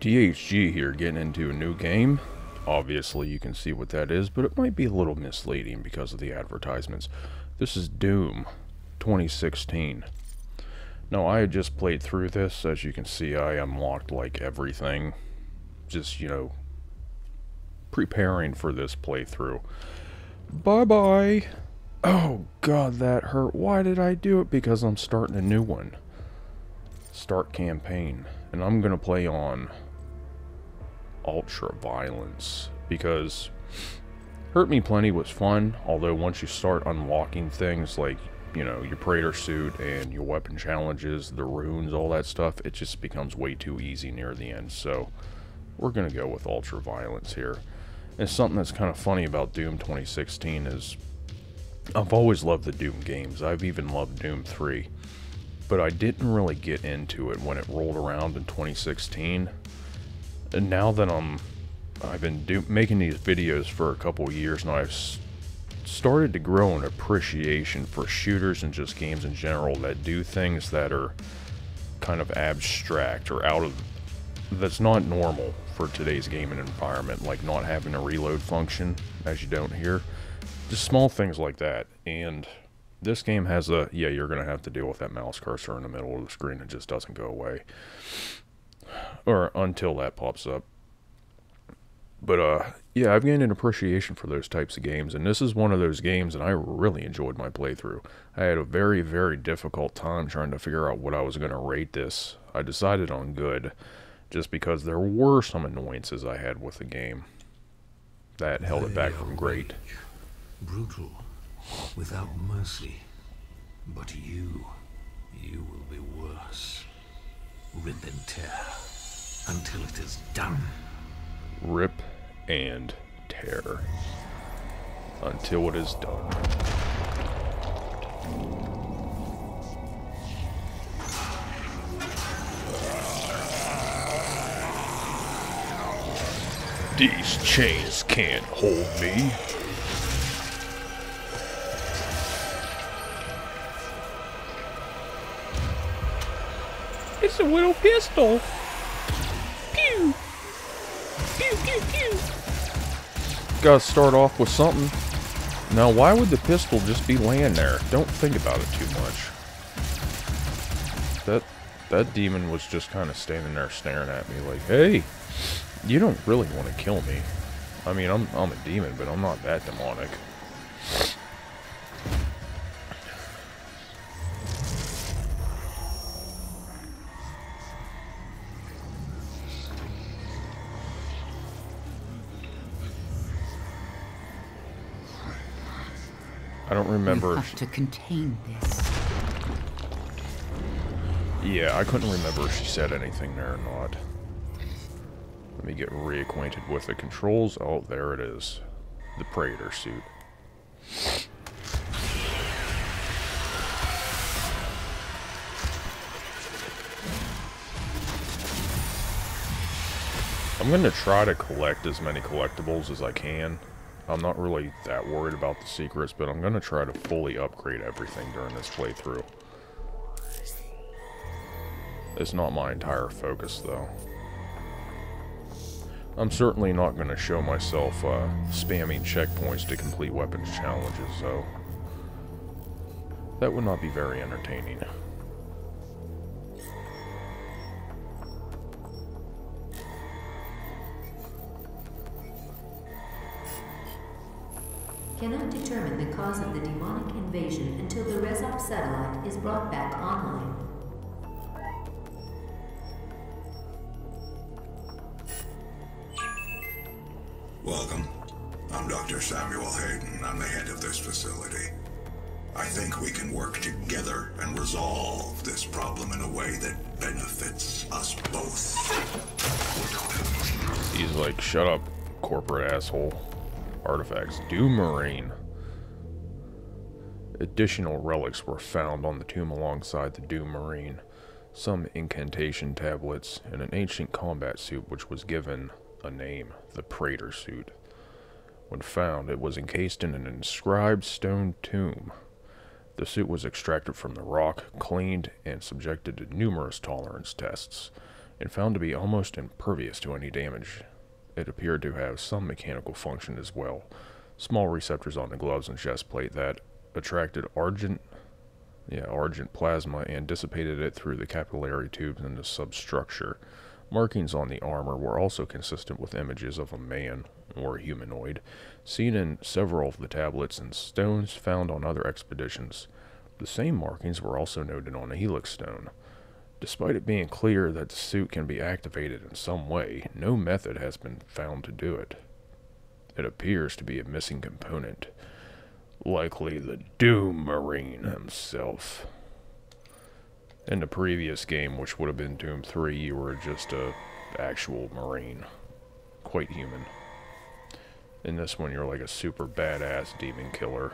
DHG here getting into a new game. Obviously you can see what that is, but it might be a little misleading because of the advertisements. This is Doom 2016. Now I had just played through this, as you can see I unlocked like everything. Just, you know, preparing for this playthrough. Bye bye. Oh god that hurt. Why did I do it? Because I'm starting a new one. Start campaign. And I'm gonna play on ultra violence because Hurt Me Plenty was fun, although once you start unlocking things like, you know, your Praetor suit and your weapon challenges, the runes, all that stuff, it just becomes way too easy near the end. So we're going to go with Ultra Violence here. And something that's kind of funny about Doom 2016 is I've always loved the Doom games. I've even loved Doom 3. But I didn't really get into it when it rolled around in 2016 and now that I'm I've been do, making these videos for a couple years now I've started to grow an appreciation for shooters and just games in general that do things that are kind of abstract or out of that's not normal for today's gaming environment like not having a reload function as you don't here just small things like that. And this game has a yeah you're gonna have to deal with that mouse cursor in the middle of the screen. It just doesn't go away or until that pops up. But uh, yeah, I've gained an appreciation for those types of games, and this is one of those games, and I really enjoyed my playthrough. I had a very, very difficult time trying to figure out what I was going to rate this. I decided on good, just because there were some annoyances I had with the game that held it back from great. Brutal, without mercy. But you, you will be worse. Rip and tear until it is done. Rip and tear until it is done. These chains can't hold me. It's a little pistol. Pew! Pew, pew, pew! Gotta start off with something. Now, why would the pistol just be laying there? Don't think about it too much. That that demon was just kind of standing there staring at me like, hey, you don't really want to kill me. I mean, I'm, I'm a demon, but I'm not that demonic. Don't remember. You have to contain this. Yeah, I couldn't remember if she said anything there or not. Let me get reacquainted with the controls. Oh, there it is. The Praetor suit. I'm going to try to collect as many collectibles as I can. I'm not really that worried about the secrets, but I'm going to try to fully upgrade everything during this playthrough. It's not my entire focus, though. I'm certainly not going to show myself uh, spamming checkpoints to complete weapons challenges, so... That would not be very entertaining. Cannot determine the cause of the demonic invasion until the Rezop satellite is brought back online. Welcome. I'm Dr. Samuel Hayden. I'm the head of this facility. I think we can work together and resolve this problem in a way that benefits us both. He's like, shut up, corporate asshole. Artifacts. Doom Marine. Additional relics were found on the tomb alongside the Doom Marine. Some incantation tablets and an ancient combat suit which was given a name, the Praetor suit. When found, it was encased in an inscribed stone tomb. The suit was extracted from the rock, cleaned, and subjected to numerous tolerance tests. and found to be almost impervious to any damage. It appeared to have some mechanical function as well. Small receptors on the gloves and chest plate that attracted argent yeah, argent plasma and dissipated it through the capillary tubes in the substructure. Markings on the armor were also consistent with images of a man, or humanoid, seen in several of the tablets and stones found on other expeditions. The same markings were also noted on the Helix stone. Despite it being clear that the suit can be activated in some way, no method has been found to do it. It appears to be a missing component. Likely the Doom Marine himself. In the previous game, which would have been Doom 3, you were just a actual Marine. Quite human. In this one, you're like a super badass demon killer.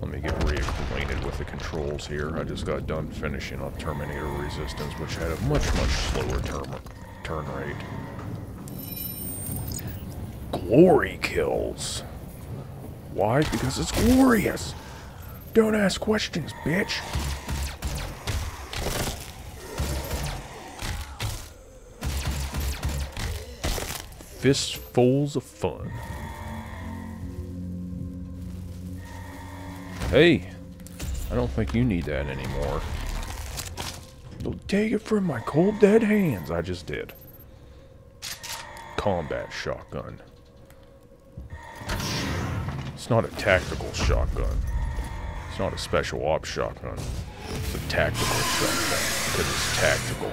Let me get reacquainted with the controls here. I just got done finishing on Terminator Resistance, which had a much, much slower turn, turn rate. Glory kills. Why? Because it's glorious. Don't ask questions, bitch. Fistfuls of fun. Hey, I don't think you need that anymore. Don't take it from my cold dead hands. I just did. Combat shotgun. It's not a tactical shotgun. It's not a special ops shotgun. It's a tactical shotgun because it's tactical.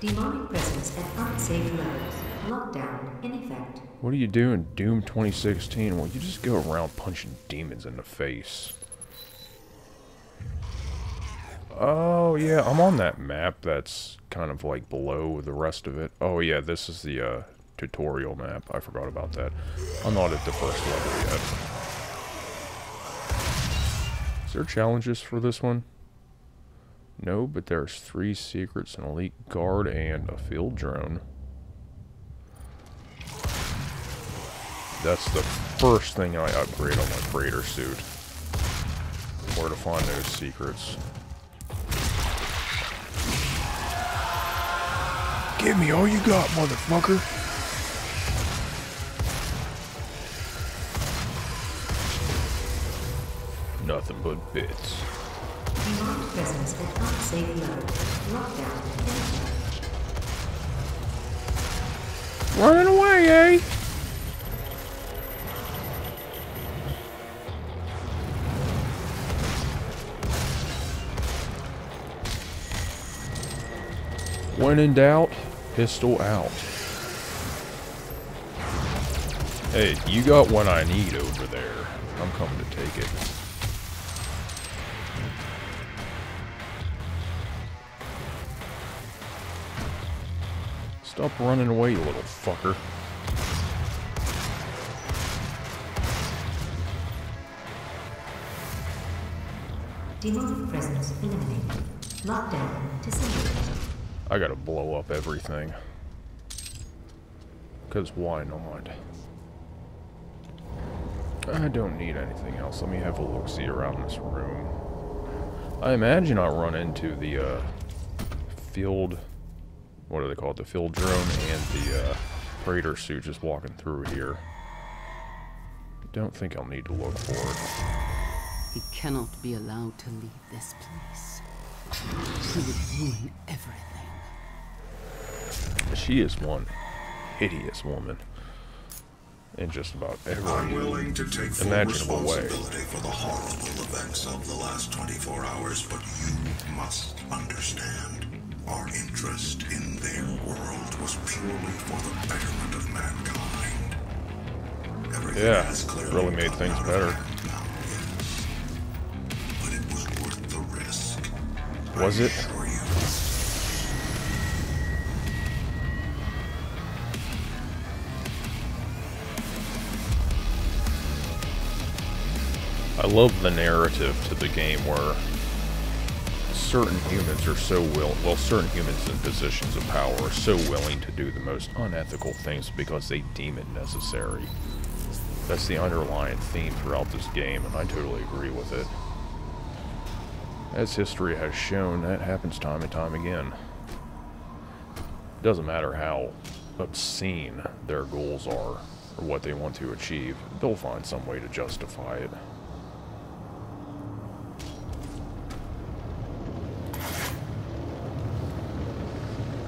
Demonic presence at unsafe levels. Lockdown in effect. What are you doing, in Doom 2016? Well, you just go around punching demons in the face. Oh, yeah, I'm on that map that's kind of like below the rest of it. Oh, yeah, this is the uh, tutorial map. I forgot about that. I'm not at the first level yet. Is there challenges for this one? No, but there's three secrets, an elite guard, and a field drone. That's the first thing I upgrade on my Praetor suit. Where to find those secrets. Give me all you got, motherfucker! Nothing but bits. Demonic presence at unsafe levels. Lockdown. Running away, eh? When in doubt, pistol out. Hey, you got what I need over there. I'm coming to take it. Stop running away, you little fucker. Presence eliminated. Lockdown disintegrated. I gotta blow up everything. Because why not? I don't need anything else. Let me have a look-see around this room. I imagine I'll run into the, uh, field... What do they call it? The field drone and the, uh, Praetor suit just walking through here. Don't think I'll need to look for it. He cannot be allowed to leave this place. He would ruin everything. She is one hideous woman. In just about I'm every willing to take full imaginable way. for the horrible events of the last 24 hours, but you must understand. Our interest in their world was purely for the betterment of mankind. Everything Yeah, really made things better. now, yes. But it was worth the risk. Was it? assure I love the narrative to the game where certain humans are so will well certain humans in positions of power are so willing to do the most unethical things because they deem it necessary. That's the underlying theme throughout this game, and I totally agree with it. As history has shown, that happens time and time again. It doesn't matter how obscene their goals are or what they want to achieve, they'll find some way to justify it.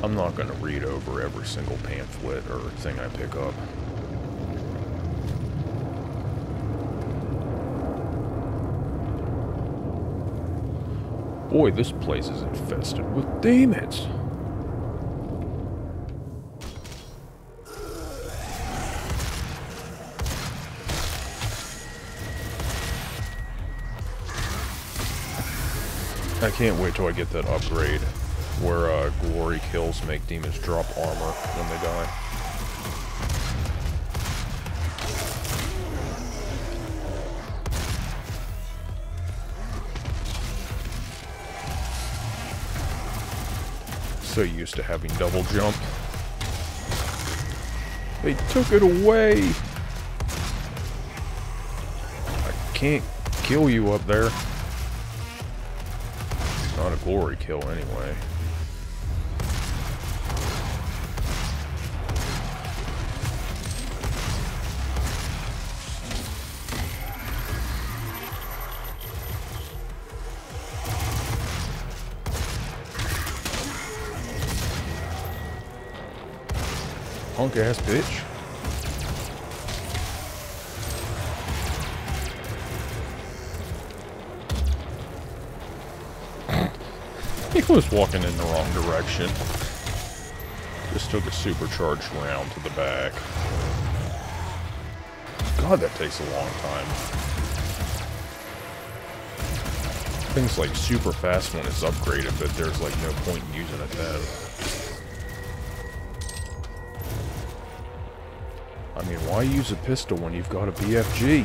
I'm not going to read over every single pamphlet or thing I pick up. Boy, this place is infested with demons. I can't wait till I get that upgrade where uh, glory kills make demons drop armor when they die. So used to having double jump. They took it away! I can't kill you up there. Not a glory kill anyway. Punk ass bitch. He was walking in the wrong direction. Just took a supercharged round to the back. God, that takes a long time. Things like super fast when it's upgraded, but there's like no point in using it then. I mean, why use a pistol when you've got a BFG?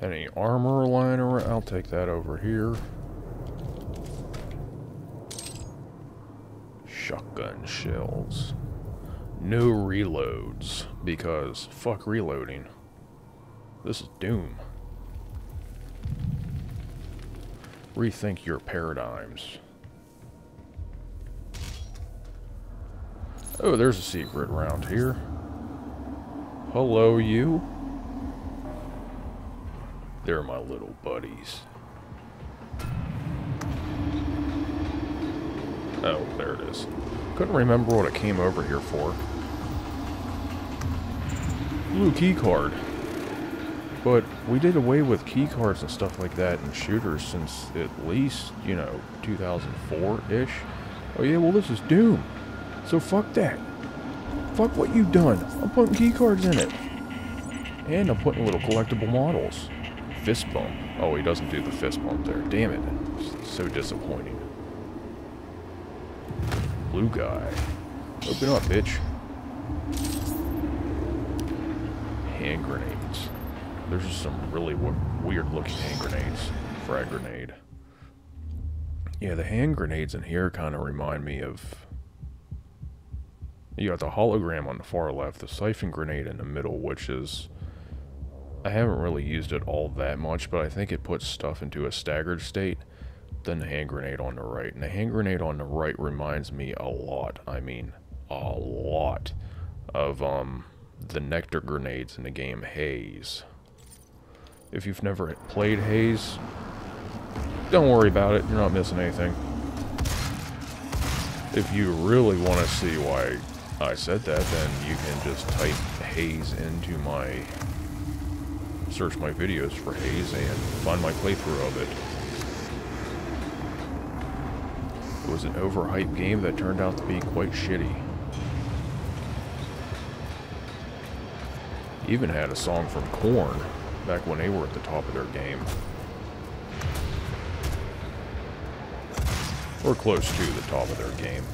Any armor lying around? I'll take that over here. Shotgun shells. No reloads, because fuck reloading. This is Doom. Rethink your paradigms. Oh, there's a secret around here. Hello, you. They're my little buddies. Oh, there it is. Couldn't remember what it came over here for. Blue key card. But we did away with key cards and stuff like that in shooters since at least, you know, 2004-ish. Oh yeah, well this is Doom. So fuck that. Fuck what you've done. I'm putting key cards in it. And I'm putting little collectible models. Fist bump. Oh, he doesn't do the fist bump there. Damn it. So disappointing. Blue guy. Open up, bitch. Hand grenades. There's some really weird looking hand grenades. Frag grenade. Yeah, the hand grenades in here kind of remind me of... You got the hologram on the far left, the siphon grenade in the middle, which is... I haven't really used it all that much, but I think it puts stuff into a staggered state than the hand grenade on the right. And the hand grenade on the right reminds me a lot, I mean, a lot of um, the nectar grenades in the game Haze. If you've never played Haze, don't worry about it, you're not missing anything. If you really want to see why I said that, then you can just type Haze into my search my videos for Haze and find my playthrough of it. It was an overhyped game that turned out to be quite shitty. Even had a song from Korn back when they were at the top of their game. Or close to the top of their game.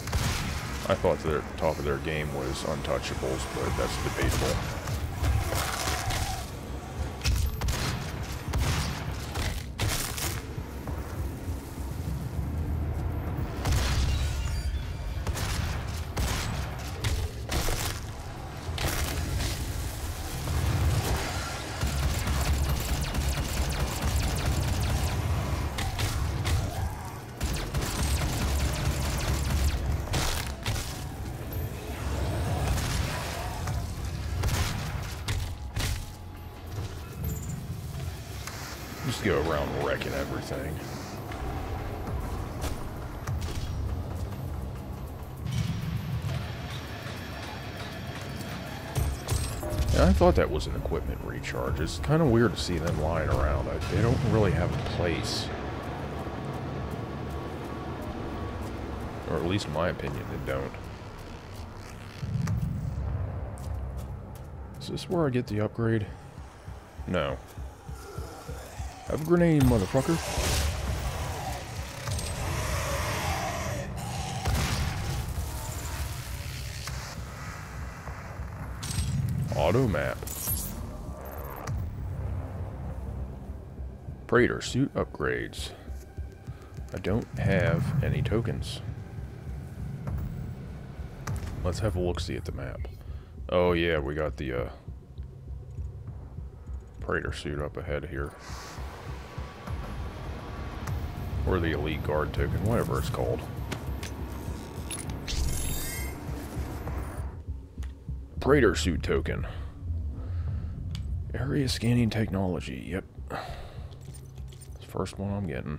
I thought the top of their game was Untouchables, but that's debatable. Thought that was an equipment recharge. It's kind of weird to see them lying around. They don't really have a place. Or at least in my opinion, they don't. Is this where I get the upgrade? No. Have a grenade, motherfucker. Auto map. Praetor suit upgrades. I don't have any tokens. Let's have a look-see at the map. Oh yeah, we got the uh, Praetor suit up ahead here. Or the Elite Guard token, whatever it's called. Praetor suit token. Area scanning technology, yep. First one I'm getting.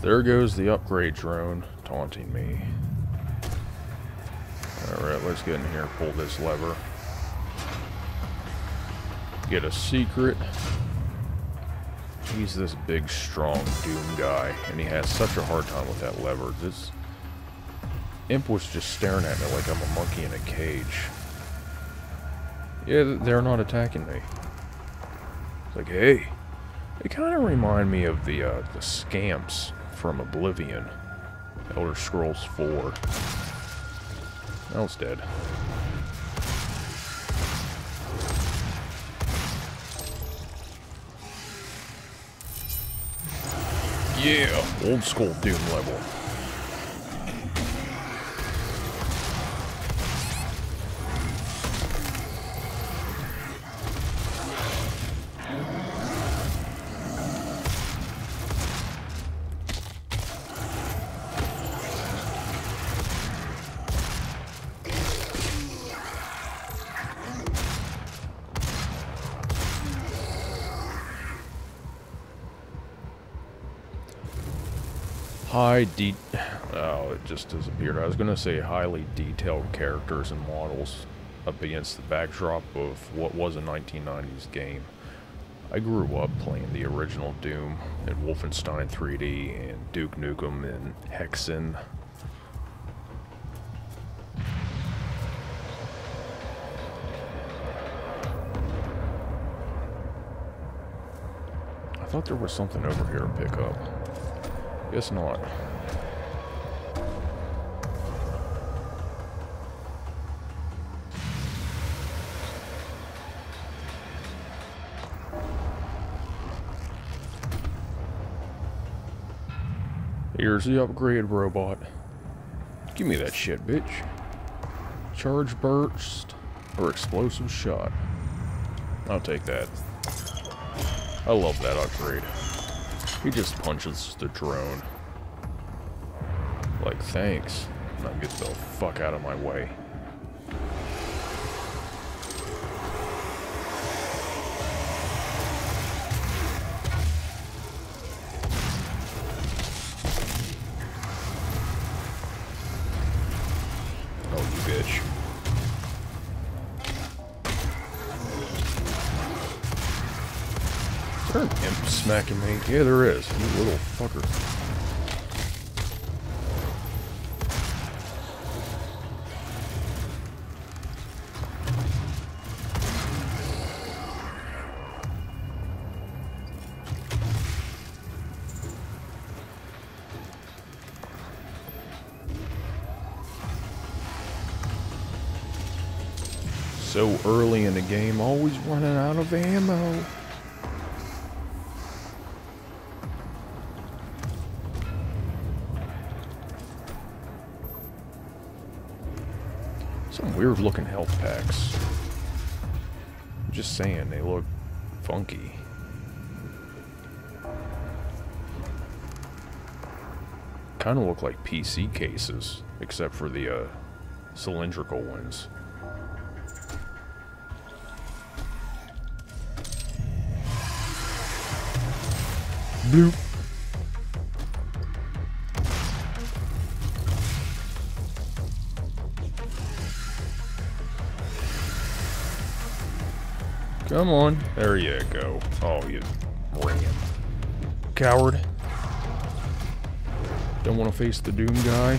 There goes the upgrade drone, taunting me. Alright, let's get in here pull this lever. Get a secret. He's this big, strong Doom guy, and he has such a hard time with that lever. This imp was just staring at me like I'm a monkey in a cage. Yeah, they're not attacking me. It's like, hey. They kind of remind me of the, uh, the scamps from Oblivion. Elder Scrolls 4. That was dead. Yeah, old school Doom level. High de- oh, it just disappeared. I was going to say highly detailed characters and models up against the backdrop of what was a 1990s game. I grew up playing the original Doom and Wolfenstein 3D and Duke Nukem and Hexen. I thought there was something over here to pick up. Guess not. Here's the upgrade robot. Give me that shit, bitch. Charge burst or explosive shot. I'll take that. I love that upgrade. He just punches the drone. Like, thanks. Now get the fuck out of my way. Me? Yeah, there is. You little fucker. So early in the game, always running out of ammo. Weird looking health packs. I'm just saying, they look funky. kind of look like PC cases, except for the uh, cylindrical ones. Bloop. Come on. There you go. Oh, you ran. Coward. Don't want to face the Doom guy.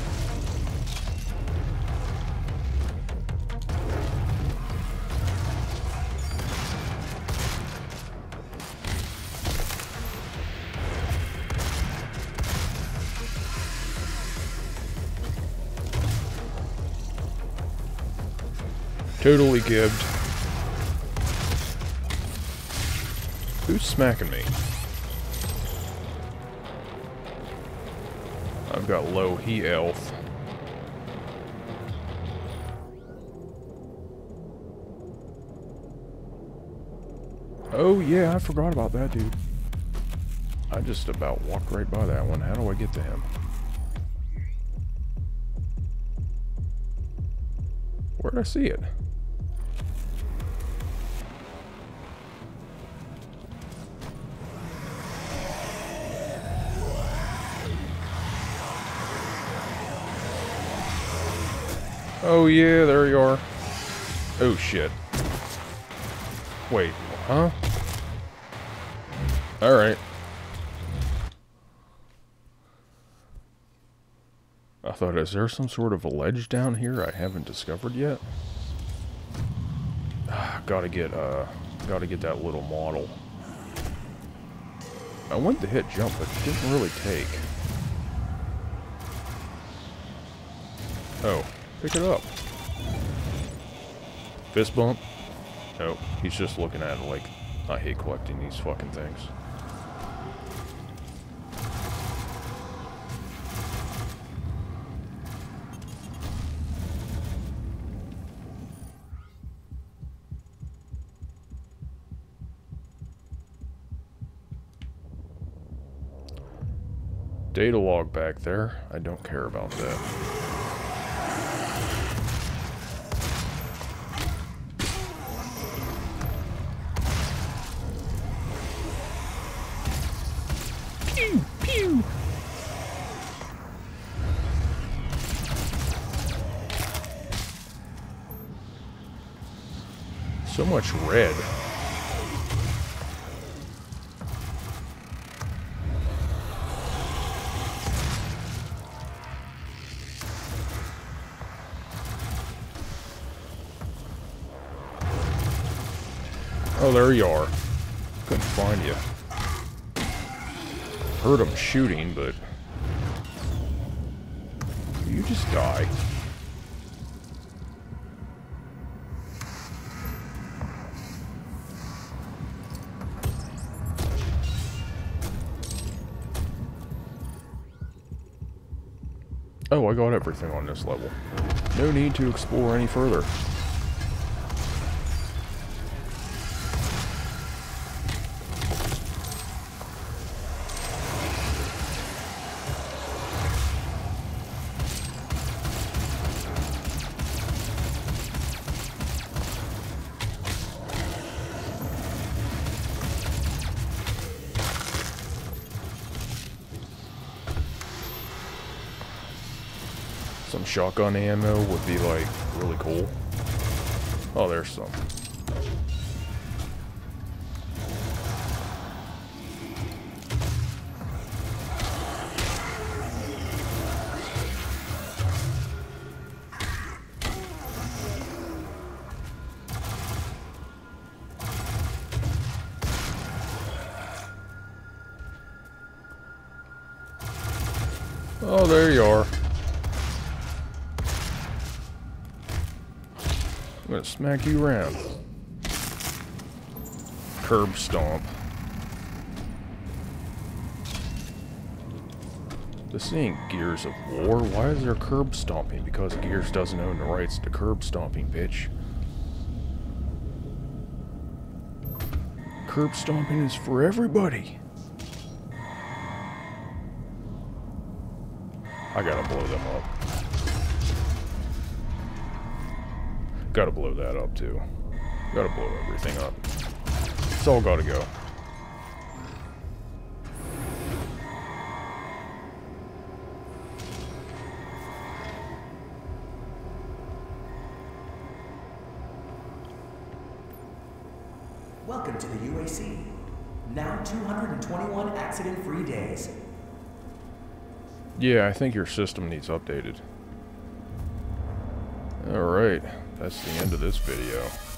Totally gibbed. Smacking me? I've got low he health. Oh yeah, I forgot about that dude. I just about walked right by that one. How do I get to him? Where'd I see it? Oh yeah, there you are. Oh shit. Wait, huh? Alright. I thought, is there some sort of a ledge down here I haven't discovered yet? gotta get, uh, gotta get that little model. I went to hit jump, but it didn't really take. Oh, pick it up. Fist bump? Nope, he's just looking at it like, I hate collecting these fucking things. Data log back there. I don't care about that. Much red. Oh, there you are. Couldn't find you. Heard him shooting, but... You just die. Oh, I got everything on this level. No need to explore any further. Shotgun ammo would be like really cool. Oh, there's some. Oh, there you are. Smack you around. Curb stomp. This ain't Gears of War. Why is there curb stomping? Because Gears doesn't own the rights to curb stomping, bitch. Curb stomping is for everybody. I gotta blow them up. Gotta blow that up too. Gotta blow everything up. It's all gotta go. Welcome to the UAC. Now 221 accident-free days. Yeah, I think your system needs updated. Alright, that's the end of this video.